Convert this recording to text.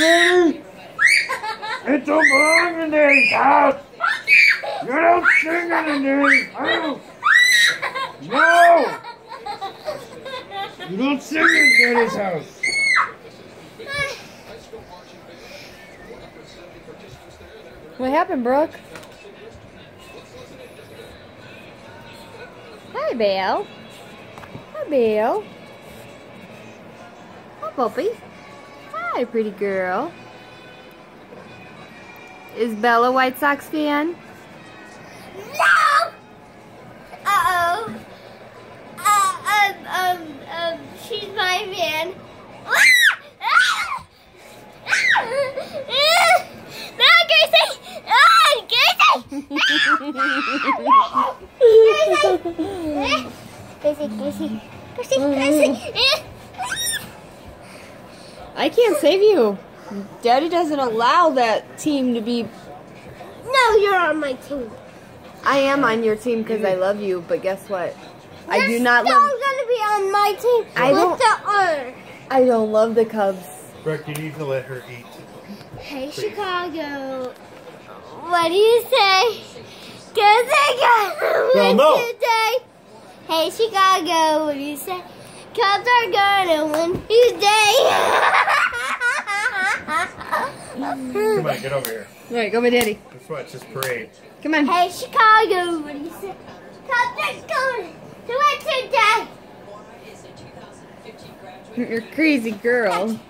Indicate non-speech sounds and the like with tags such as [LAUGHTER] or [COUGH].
Daddy! It don't belong in Daddy's house! You don't sing in Daddy's house! No! You don't sing in Daddy's house! What happened, Brooke? Hi, Belle. Hi, Belle. Hi, Puppy. Hi, pretty girl. Is Bella White Sox fan? No! Uh-oh. Uh, um, um, um, she's my man. No, [LAUGHS] [LAUGHS] Gracie! Gracie! Gracie, Gracie, Gracie, Gracie. I can't save you. Daddy doesn't allow that team to be. No, you're on my team. I am on your team because I love you, but guess what? I do not You're love. still gonna be on my team I with don't- the R. I don't love the Cubs. Brooke, you need to let her eat. Hey, Chicago. What do you say? Cause I got Well, win no. today. Hey, Chicago. What do you say? Cubs are gonna win today. Come on, get over here. All right, go with Daddy. Let's watch this parade. Come on. hey, Chicago. What do you say? Cubs are going to win today. You're a crazy girl.